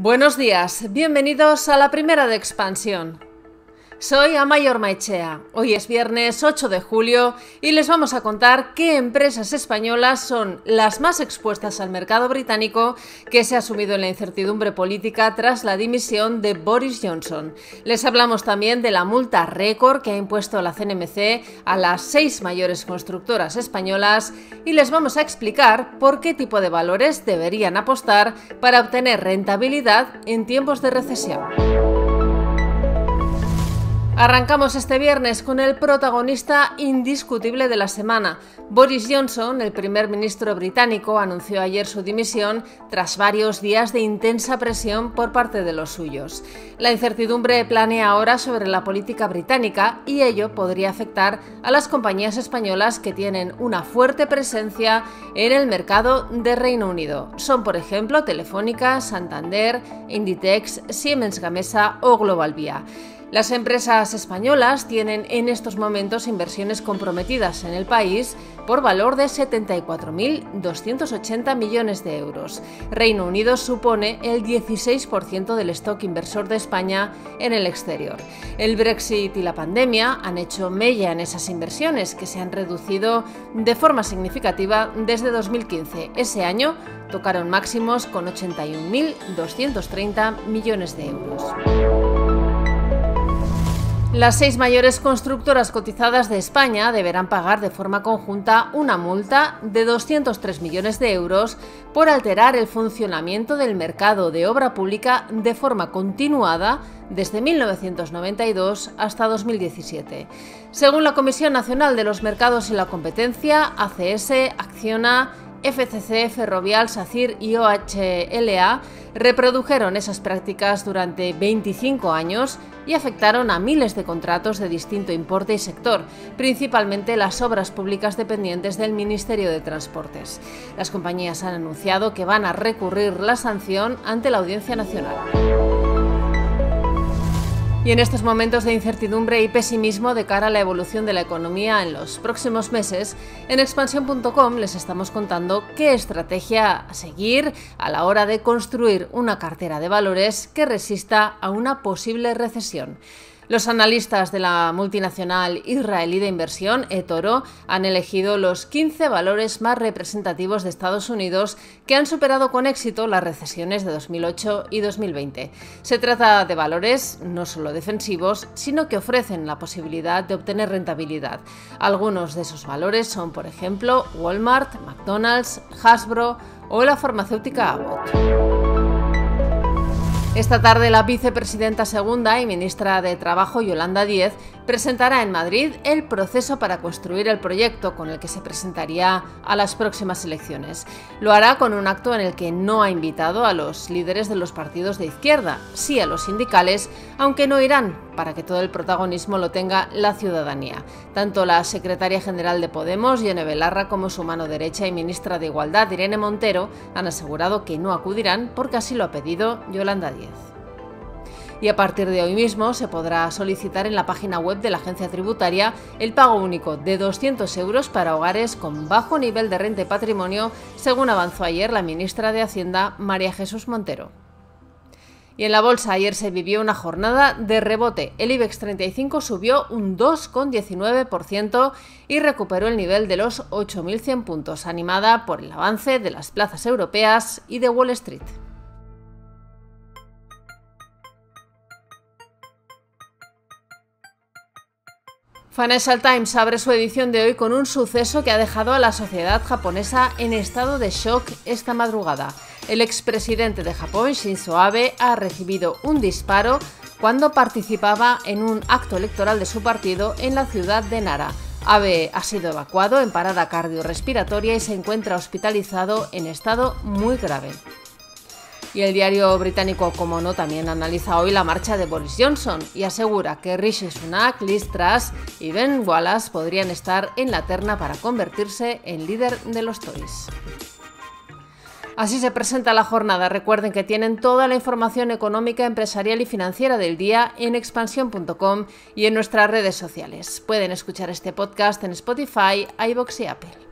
Buenos días, bienvenidos a la primera de expansión. Soy Amayor Maichea. Hoy es viernes 8 de julio y les vamos a contar qué empresas españolas son las más expuestas al mercado británico que se ha sumido en la incertidumbre política tras la dimisión de Boris Johnson. Les hablamos también de la multa récord que ha impuesto la CNMC a las seis mayores constructoras españolas y les vamos a explicar por qué tipo de valores deberían apostar para obtener rentabilidad en tiempos de recesión. Arrancamos este viernes con el protagonista indiscutible de la semana. Boris Johnson, el primer ministro británico, anunció ayer su dimisión tras varios días de intensa presión por parte de los suyos. La incertidumbre planea ahora sobre la política británica y ello podría afectar a las compañías españolas que tienen una fuerte presencia en el mercado de Reino Unido. Son, por ejemplo, Telefónica, Santander, Inditex, Siemens Gamesa o Global Vía. Las empresas españolas tienen en estos momentos inversiones comprometidas en el país por valor de 74.280 millones de euros. Reino Unido supone el 16% del stock inversor de España en el exterior. El Brexit y la pandemia han hecho mella en esas inversiones, que se han reducido de forma significativa desde 2015. Ese año tocaron máximos con 81.230 millones de euros. Las seis mayores constructoras cotizadas de España deberán pagar de forma conjunta una multa de 203 millones de euros por alterar el funcionamiento del mercado de obra pública de forma continuada desde 1992 hasta 2017. Según la Comisión Nacional de los Mercados y la Competencia, ACS, Acciona, FCC, Ferrovial, SACIR y OHLA reprodujeron esas prácticas durante 25 años y afectaron a miles de contratos de distinto importe y sector, principalmente las obras públicas dependientes del Ministerio de Transportes. Las compañías han anunciado que van a recurrir la sanción ante la Audiencia Nacional. Y en estos momentos de incertidumbre y pesimismo de cara a la evolución de la economía en los próximos meses, en expansión.com les estamos contando qué estrategia seguir a la hora de construir una cartera de valores que resista a una posible recesión. Los analistas de la multinacional israelí de inversión, eToro, han elegido los 15 valores más representativos de Estados Unidos que han superado con éxito las recesiones de 2008 y 2020. Se trata de valores no solo defensivos, sino que ofrecen la posibilidad de obtener rentabilidad. Algunos de esos valores son, por ejemplo, Walmart, McDonald's, Hasbro o la farmacéutica Abbott. Esta tarde la vicepresidenta segunda y ministra de Trabajo Yolanda Díez presentará en Madrid el proceso para construir el proyecto con el que se presentaría a las próximas elecciones. Lo hará con un acto en el que no ha invitado a los líderes de los partidos de izquierda, sí a los sindicales, aunque no irán para que todo el protagonismo lo tenga la ciudadanía. Tanto la secretaria general de Podemos, Yone Belarra, como su mano derecha y ministra de Igualdad, Irene Montero, han asegurado que no acudirán porque así lo ha pedido Yolanda Díez y a partir de hoy mismo se podrá solicitar en la página web de la agencia tributaria el pago único de 200 euros para hogares con bajo nivel de renta patrimonio, según avanzó ayer la ministra de Hacienda María Jesús Montero. Y en la bolsa ayer se vivió una jornada de rebote. El IBEX 35 subió un 2,19% y recuperó el nivel de los 8.100 puntos, animada por el avance de las plazas europeas y de Wall Street. Financial Times abre su edición de hoy con un suceso que ha dejado a la sociedad japonesa en estado de shock esta madrugada. El expresidente de Japón, Shinzo Abe, ha recibido un disparo cuando participaba en un acto electoral de su partido en la ciudad de Nara. Abe ha sido evacuado en parada cardiorrespiratoria y se encuentra hospitalizado en estado muy grave. Y el diario británico Como No también analiza hoy la marcha de Boris Johnson y asegura que Rishi Sunak, Liz Truss y Ben Wallace podrían estar en la terna para convertirse en líder de los Tories. Así se presenta la jornada. Recuerden que tienen toda la información económica, empresarial y financiera del día en expansión.com y en nuestras redes sociales. Pueden escuchar este podcast en Spotify, iBox y Apple.